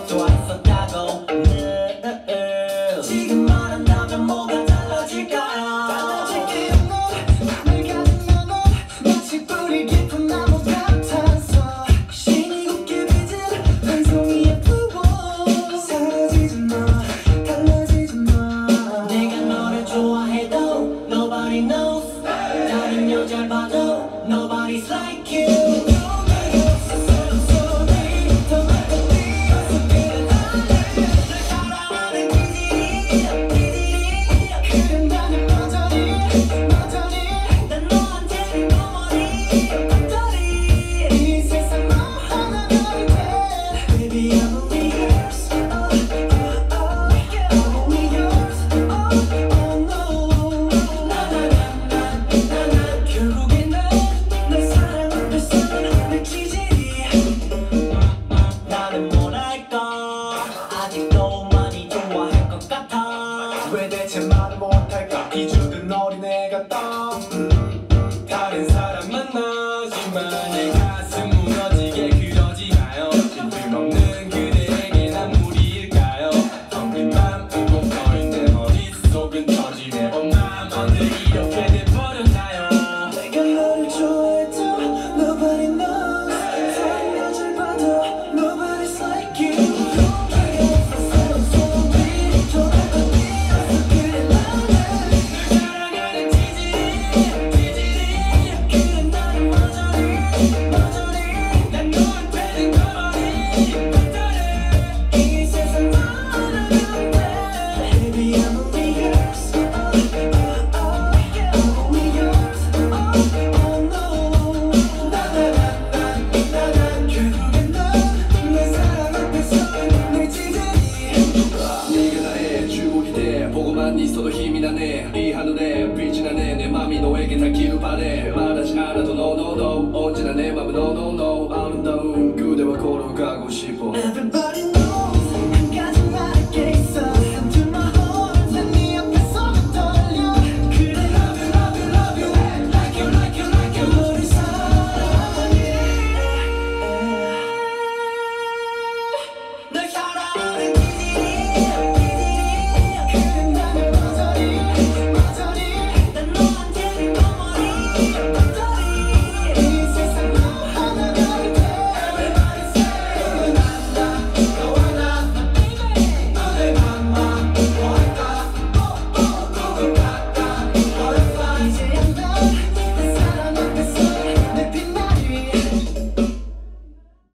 off to Asadago. 왜 대체 말을 못할까? 비주는 어린애 같다 음, 다른 사람 만나지만 내 가슴 무너지게 그러지 마요. 술 먹는 그대에게 난 무리일까요? 텅빈 맘은 공터인 내 머릿속은 터지네. 엄마 언제 이렇게 돼버렸나요 돼 보고만 있어도 힘이 나네 이 하늘에 빛이 나네 내 맘이 너에게 닿기를 바래 말하지 않아도 no no no 언제나 내 맘은 no no no 아름다운 그대와 걸어가고 싶어 Everybody